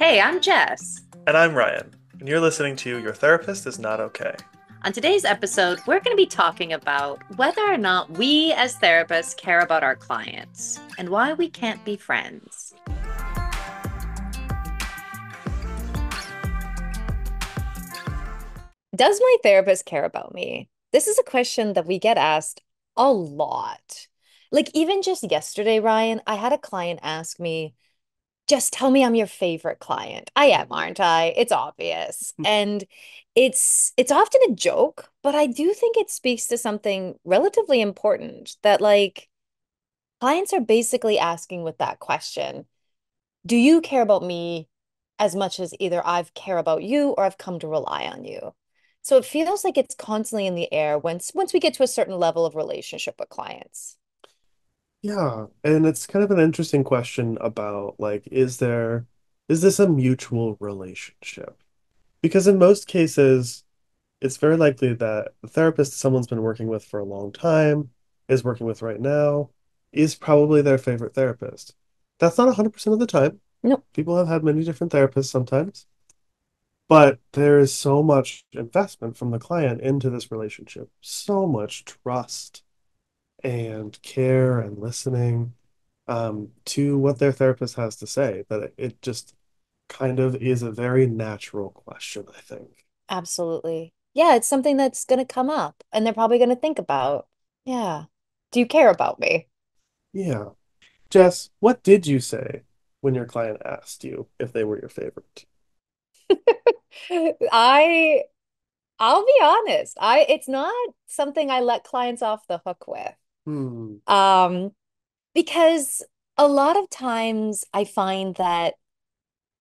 Hey, I'm Jess. And I'm Ryan, and you're listening to Your Therapist is Not Okay. On today's episode, we're going to be talking about whether or not we as therapists care about our clients and why we can't be friends. Does my therapist care about me? This is a question that we get asked a lot. Like, even just yesterday, Ryan, I had a client ask me, just tell me I'm your favorite client. I am, aren't I? It's obvious. Mm. And it's it's often a joke, but I do think it speaks to something relatively important that like clients are basically asking with that question, do you care about me as much as either I've care about you or I've come to rely on you? So it feels like it's constantly in the air once once we get to a certain level of relationship with clients. Yeah, and it's kind of an interesting question about like, is there, is this a mutual relationship? Because in most cases, it's very likely that the therapist someone's been working with for a long time, is working with right now, is probably their favorite therapist. That's not 100% of the time. No. People have had many different therapists sometimes, but there is so much investment from the client into this relationship, so much trust and care and listening um, to what their therapist has to say that it, it just kind of is a very natural question, I think. Absolutely. Yeah, it's something that's going to come up and they're probably going to think about. Yeah. Do you care about me? Yeah. Jess, what did you say when your client asked you if they were your favorite? I I'll be honest. I it's not something I let clients off the hook with. Hmm. Um, because a lot of times I find that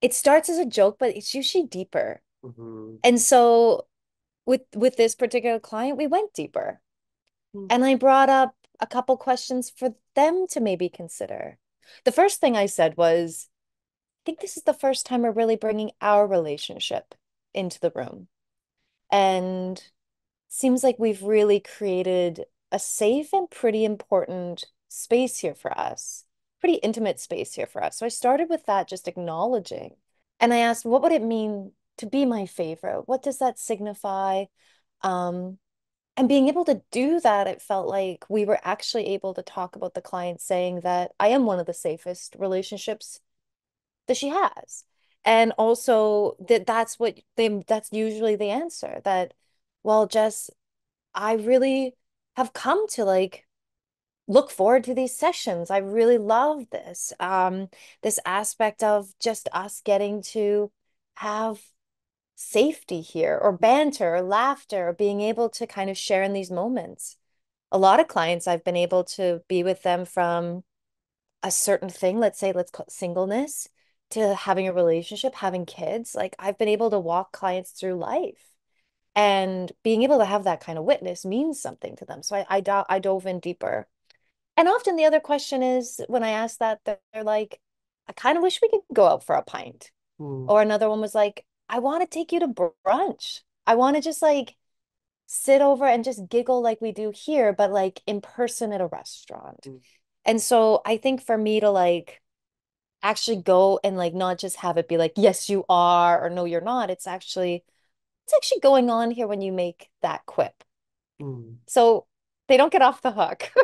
it starts as a joke, but it's usually deeper. hmm And so with with this particular client, we went deeper. Hmm. And I brought up a couple questions for them to maybe consider. The first thing I said was, I think this is the first time we're really bringing our relationship into the room. And seems like we've really created a safe and pretty important space here for us, pretty intimate space here for us. So I started with that, just acknowledging. And I asked, what would it mean to be my favorite? What does that signify? Um, and being able to do that, it felt like we were actually able to talk about the client saying that I am one of the safest relationships that she has. And also that that's what they that's usually the answer that, well, Jess, I really have come to like look forward to these sessions. I really love this. Um, this aspect of just us getting to have safety here or banter or laughter or being able to kind of share in these moments. A lot of clients I've been able to be with them from a certain thing, let's say, let's call it singleness, to having a relationship, having kids. Like I've been able to walk clients through life. And being able to have that kind of witness means something to them. So I I, do I dove in deeper. And often the other question is when I ask that, they're like, I kind of wish we could go out for a pint. Hmm. Or another one was like, I want to take you to brunch. I want to just like sit over and just giggle like we do here, but like in person at a restaurant. Hmm. And so I think for me to like actually go and like not just have it be like, yes, you are, or no, you're not. It's actually, it's actually going on here when you make that quip. Hmm. So they don't get off the hook.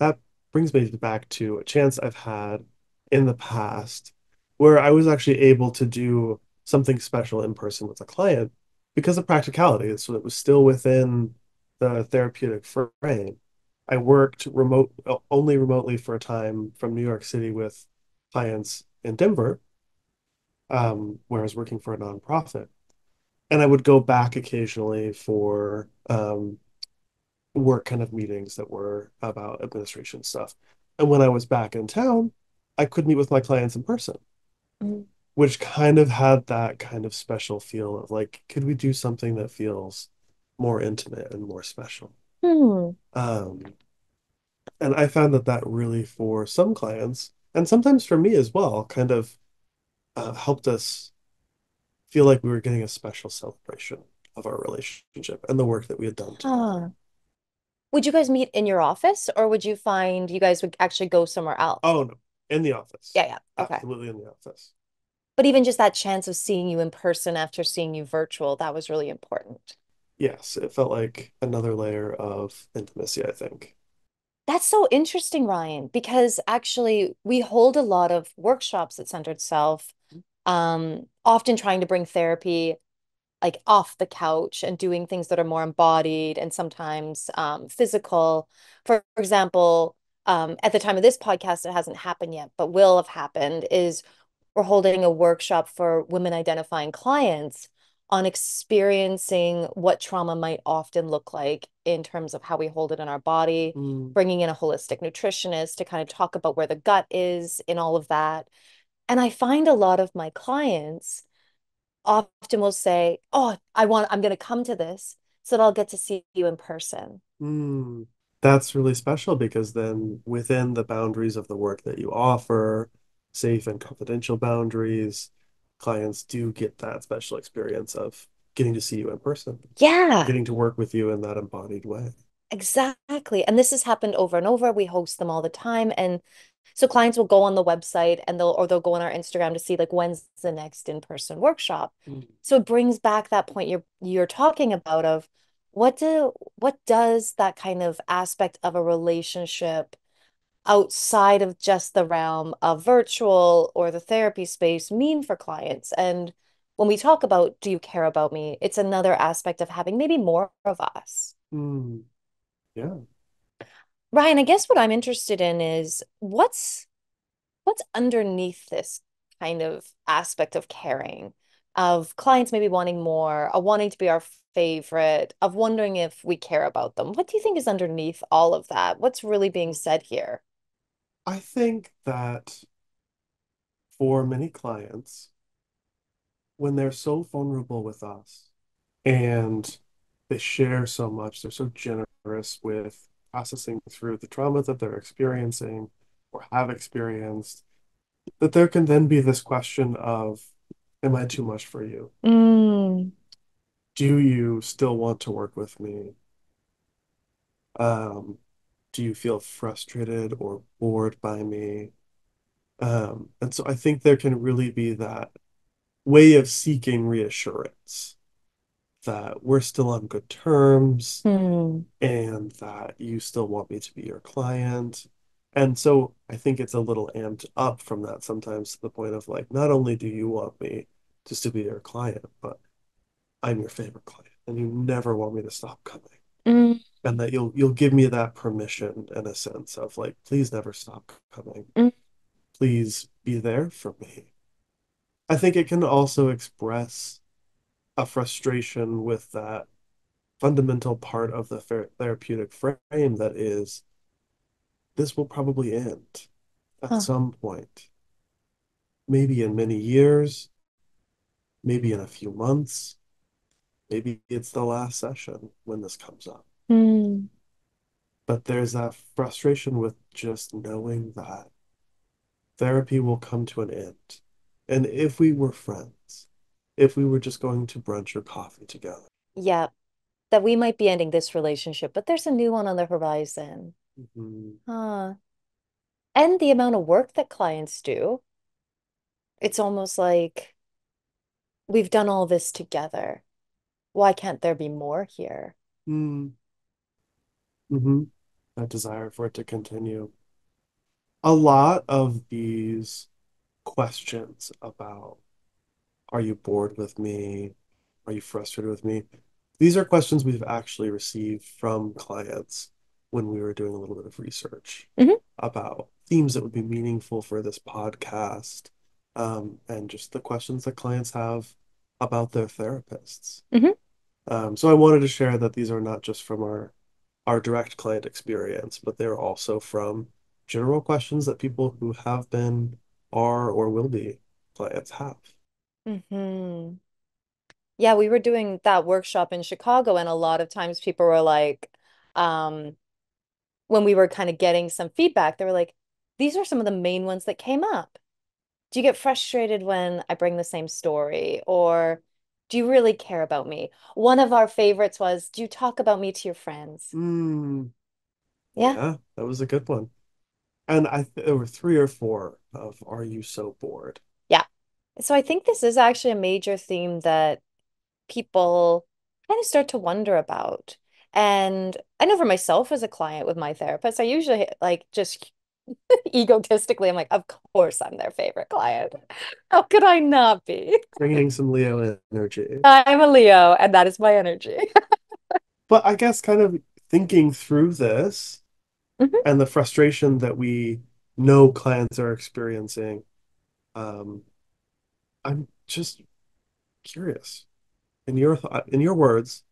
That brings me back to a chance I've had in the past where I was actually able to do something special in person with a client because of practicality. So it was still within the therapeutic frame. I worked remote only remotely for a time from New York City with clients in Denver, um, where I was working for a nonprofit. And I would go back occasionally for um, work kind of meetings that were about administration stuff. And when I was back in town, I could meet with my clients in person, Mm. which kind of had that kind of special feel of like, could we do something that feels more intimate and more special? Hmm. Um, and I found that that really, for some clients, and sometimes for me as well, kind of uh, helped us feel like we were getting a special celebration of our relationship and the work that we had done together. Huh. Would you guys meet in your office or would you find you guys would actually go somewhere else? Oh no, in the office. Yeah, yeah. Okay. Absolutely in the office. But even just that chance of seeing you in person after seeing you virtual, that was really important. Yes, it felt like another layer of intimacy, I think. That's so interesting, Ryan, because actually we hold a lot of workshops at Centred Self, um, often trying to bring therapy like off the couch and doing things that are more embodied and sometimes um, physical. For example, um, at the time of this podcast, it hasn't happened yet, but will have happened, is we're holding a workshop for women identifying clients on experiencing what trauma might often look like in terms of how we hold it in our body, Mm, bringing in a holistic nutritionist to kind of talk about where the gut is in all of that. And I find a lot of my clients often will say, Oh, I want, I'm going to come to this so that I'll get to see you in person. mm. That's really special because then within the boundaries of the work that you offer, safe and confidential boundaries, clients do get that special experience of getting to see you in person, Yeah. getting to work with you in that embodied way. Exactly. And this has happened over and over. We host them all the time. And so clients will go on the website and they'll or they'll go on our Instagram to see like when's the next in-person workshop. Mm, So it brings back that point you're you're talking about of what do what does that kind of aspect of a relationship outside of just the realm of virtual or the therapy space mean for clients? And when we talk about do you care about me, it's another aspect of having maybe more of us. mm, yeah. Ryan, I guess what I'm interested in is what's what's underneath this kind of aspect of caring, of clients maybe wanting more, of wanting to be our favorite, of wondering if we care about them. What do you think is underneath all of that? What's really being said here? I think that for many clients, when they're so vulnerable with us and they share so much, they're so generous with processing through the trauma that they're experiencing or have experienced, that there can then be this question of, Am I too much for you? Mm, Do you still want to work with me? Um, do you feel frustrated or bored by me? Um, and so I think there can really be that way of seeking reassurance that we're still on good terms hmm, and that you still want me to be your client. And so I think it's a little amped up from that sometimes to the point of like, not only do you want me to still be your client, but I'm your favorite client and you never want me to stop coming. mm, And that you'll you'll give me that permission and a sense of like, please never stop coming. mm. Please be there for me. I think it can also express a frustration with that fundamental part of the therapeutic frame that is this will probably end at Huh. some point, maybe in many years, maybe in a few months, maybe it's the last session when this comes up. Hmm. But there's that frustration with just knowing that therapy will come to an end. And if we were friends, if we were just going to brunch or coffee together, Yeah, that we might be ending this relationship, but there's a new one on the horizon. mhm, Huh. And the amount of work that clients do, it's almost like we've done all this together. Why can't there be more here? mm, mhm, that desire for it to continue. A lot of these questions about are you bored with me? Are you frustrated with me? These are questions we've actually received from clients when we were doing a little bit of research hmm about themes that would be meaningful for this podcast, um, and just the questions that clients have about their therapists. hmm Um, so I wanted to share that these are not just from our our direct client experience, but they're also from general questions that people who have been, are, or will be clients have. Hmm Yeah, we were doing that workshop in Chicago, and a lot of times people were like, um, when we were kind of getting some feedback, they were like, these are some of the main ones that came up. Do you get frustrated when I bring the same story? Or do you really care about me? One of our favorites was, do you talk about me to your friends? Mm, Yeah. yeah, that was a good one. And I th there were three or four of Are You So Bored? So I think this is actually a major theme that people kind of start to wonder about. And I know for myself as a client with my therapist, I usually like just egotistically, I'm like, of course I'm their favorite client. How could I not be? Bringing some Leo energy. I'm a Leo, and that is my energy. But I guess kind of thinking through this Mhm. and the frustration that we know clients are experiencing, um, I'm just curious. In your th in your words,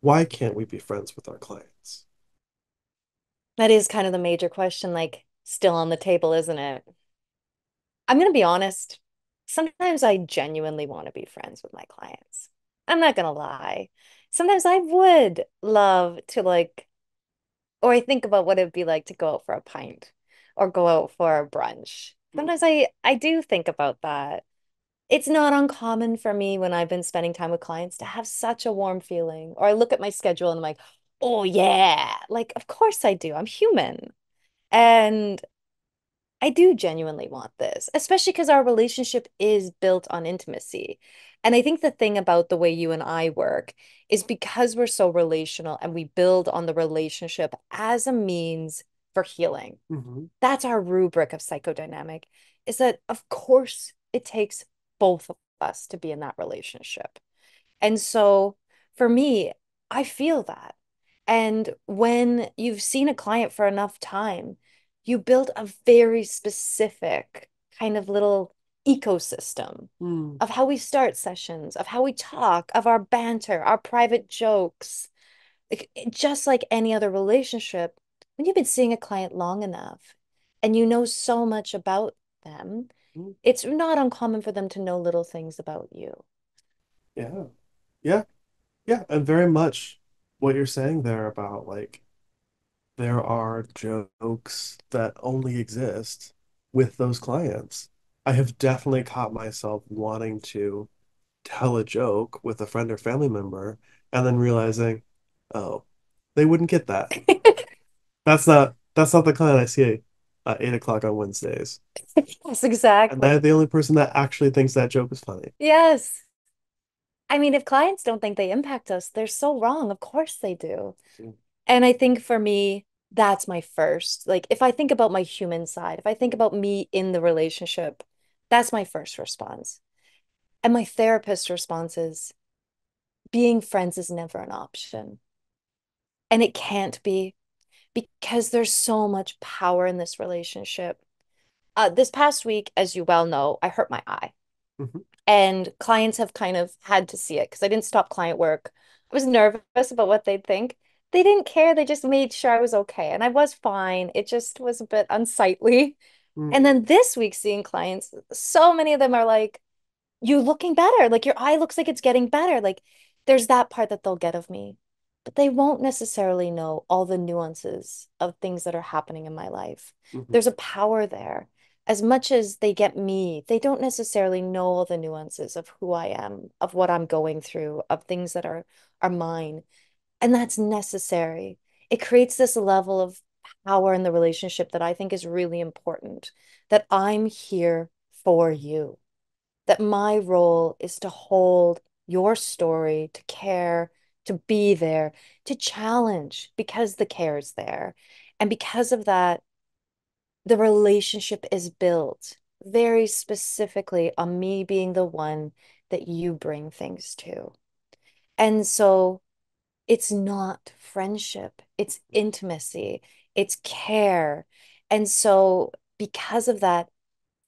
why can't we be friends with our clients? That is kind of the major question, like still on the table, isn't it? I'm gonna be honest. Sometimes I genuinely want to be friends with my clients. I'm not gonna lie. Sometimes I would love to like, or I think about what it'd be like to go out for a pint or go out for a brunch. Hmm. Sometimes I I do think about that. It's not uncommon for me when I've been spending time with clients to have such a warm feeling. Or I look at my schedule and I'm like, oh yeah, like of course I do. I'm human. And I do genuinely want this, especially because our relationship is built on intimacy. And I think the thing about the way you and I work is because we're so relational and we build on the relationship as a means for healing. hmm That's our rubric of psychodynamic, is that of course it takes both of us to be in that relationship. And so for me, I feel that. And when you've seen a client for enough time, you build a very specific kind of little ecosystem Mm, of how we start sessions, of how we talk, of our banter, our private jokes. Like, just like any other relationship, when you've been seeing a client long enough and you know so much about them, it's not uncommon for them to know little things about you. yeah. Yeah. Yeah. And very much what you're saying there about like there are jokes that only exist with those clients. I have definitely caught myself wanting to tell a joke with a friend or family member and then realizing, oh, they wouldn't get that. That's not that's not the client I see at eight o'clock on Wednesdays. Yes, And they're exactly. the only person that actually thinks that joke is funny. Yes. I mean, if clients don't think they impact us, they're so wrong. Of course they do. And I think for me, that's my first. Like, if I think about my human side, if I think about me in the relationship, that's my first response. And my therapist response is being friends is never an option. And it can't be because there's so much power in this relationship. Uh, this past week, as you well know, I hurt my eye. mhm, and clients have kind of had to see it because I didn't stop client work. I was nervous about what they'd think. They didn't care. They just made sure I was okay. And I was fine. It just was a bit unsightly. mm, And then this week, seeing clients, so many of them are like, you looking better. Like your eye looks like it's getting better. Like there's that part that they'll get of me, but they won't necessarily know all the nuances of things that are happening in my life. mhm, There's a power there. As much as they get me, they don't necessarily know all the nuances of who I am, of what I'm going through, of things that are are mine. And that's necessary. It creates this level of power in the relationship that I think is really important, that I'm here for you that my role is to hold your story, to care, to be there, to challenge because the care is there. And because of that, the relationship is built very specifically on me being the one that you bring things to. And so it's not friendship, it's intimacy, it's care. And so, because of that,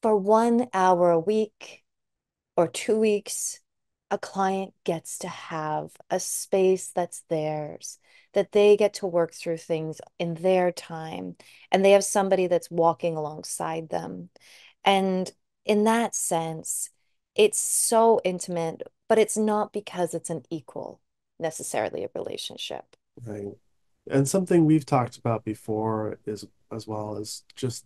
for one hour a week, or two weeks, a client gets to have a space that's theirs, that they get to work through things in their time, and they have somebody that's walking alongside them. And in that sense, it's so intimate, but it's not because it's an equal necessarily a relationship. right. And something we've talked about before is as well as just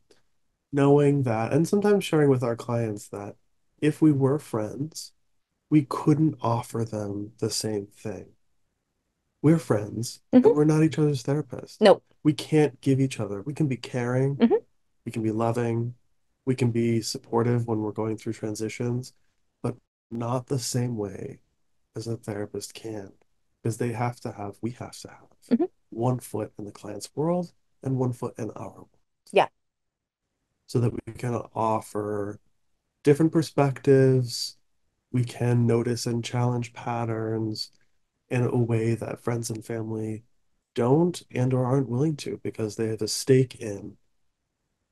knowing that, and sometimes sharing with our clients that if we were friends, we couldn't offer them the same thing. We're friends and Mhm. we're not each other's therapist. No. We can't give each other. We can be caring, Mhm. we can be loving, we can be supportive when we're going through transitions, but not the same way as a therapist can, because they have to have, we have to have Mhm. one foot in the client's world and one foot in our world. Yeah. So that we can offer different perspectives. We can notice and challenge patterns in a way that friends and family don't and or aren't willing to because they have a stake in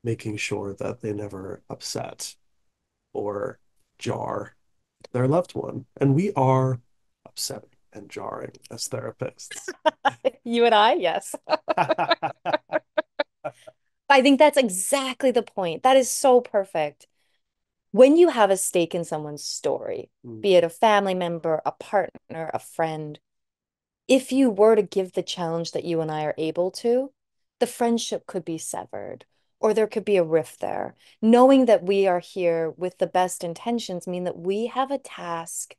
making sure that they never upset or jar their loved one. And we are upsetting and jarring as therapists. You and I, yes. I think that's exactly the point. That is so perfect. When you have a stake in someone's story, Mm. be it a family member, a partner, a friend, if you were to give the challenge that you and I are able to, the friendship could be severed or there could be a rift there. Knowing that we are here with the best intentions mean that we have a task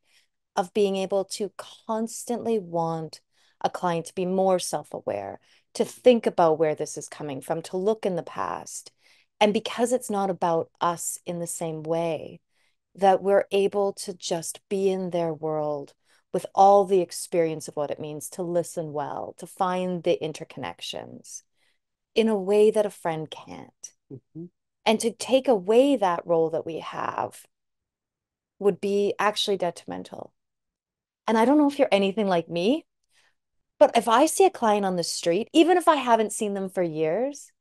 of being able to constantly want a client to be more self-aware, to think about where this is coming from, to look in the past. And because it's not about us in the same way, that we're able to just be in their world with all the experience of what it means to listen well, to find the interconnections in a way that a friend can't. Mhm. And to take away that role that we have would be actually detrimental. And I don't know if you're anything like me, but if I see a client on the street, even if I haven't seen them for years,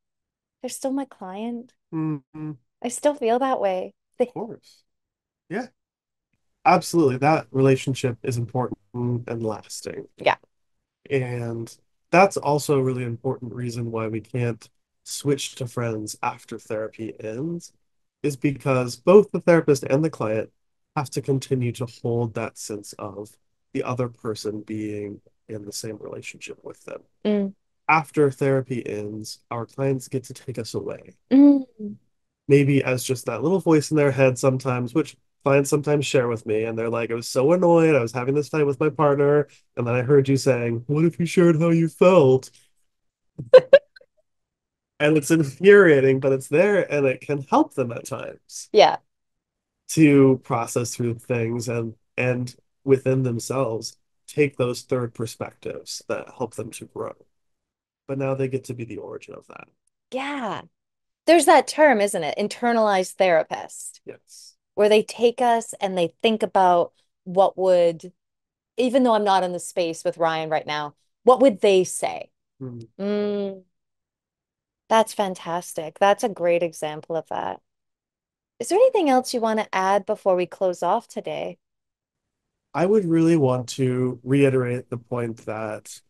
they're still my client. Mhm. I still feel that way. They, Of course. Yeah. Absolutely. That relationship is important and lasting. Yeah. And that's also a really important reason why we can't switch to friends after therapy ends, is because both the therapist and the client have to continue to hold that sense of the other person being in the same relationship with them. Mm. After therapy ends, our clients get to take us away. Mm. maybe as just that little voice in their head sometimes, which clients sometimes share with me. And they're like, I was so annoyed. I was having this fight with my partner. And then I heard you saying, What if you shared how you felt? And it's infuriating, but it's there and it can help them at times Yeah. to process through things and and within themselves take those third perspectives that help them to grow. But now they get to be the origin of that. Yeah. There's that term, isn't it? Internalized therapist, Yes. where they take us and they think about what would, even though I'm not in the space with Ryan right now, what would they say? Mm. Mm, that's fantastic. That's a great example of that. Is there anything else you want to add before we close off today? I would really want to reiterate the point that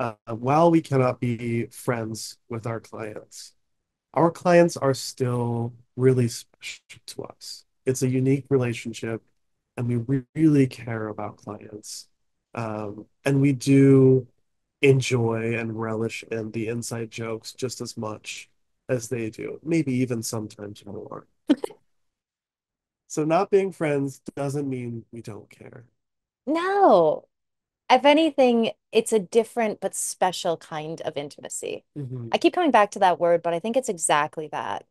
uh, while we cannot be friends with our clients, our clients are still really special to us. It's a unique relationship, and we re- really care about clients. Um, and we do enjoy and relish in the inside jokes just as much as they do, maybe even sometimes more. So not being friends doesn't mean we don't care. No. If anything, it's a different but special kind of intimacy. Mhm. I keep coming back to that word, but I think it's exactly that.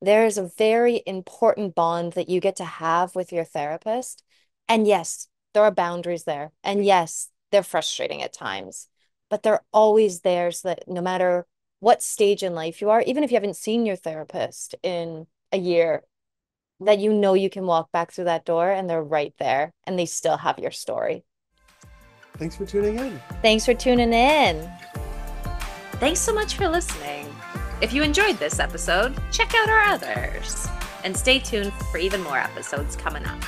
There's a very important bond that you get to have with your therapist. And yes, there are boundaries there. And yes, they're frustrating at times, but they're always there so that no matter what stage in life you are, even if you haven't seen your therapist in a year, that you know you can walk back through that door and they're right there and they still have your story. Thanks for tuning in. Thanks for tuning in. Thanks so much for listening. If you enjoyed this episode, check out our others. And stay tuned for even more episodes coming up.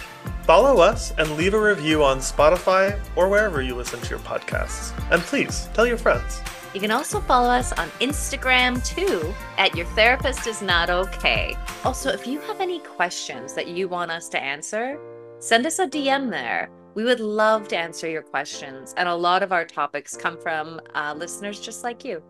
Follow us and leave a review on Spotify or wherever you listen to your podcasts. And please tell your friends. You can also follow us on Instagram too at Your Therapist Is Not Okay. Also, if you have any questions that you want us to answer, send us a DM there. We would love to answer your questions. And a lot of our topics come from uh, listeners just like you.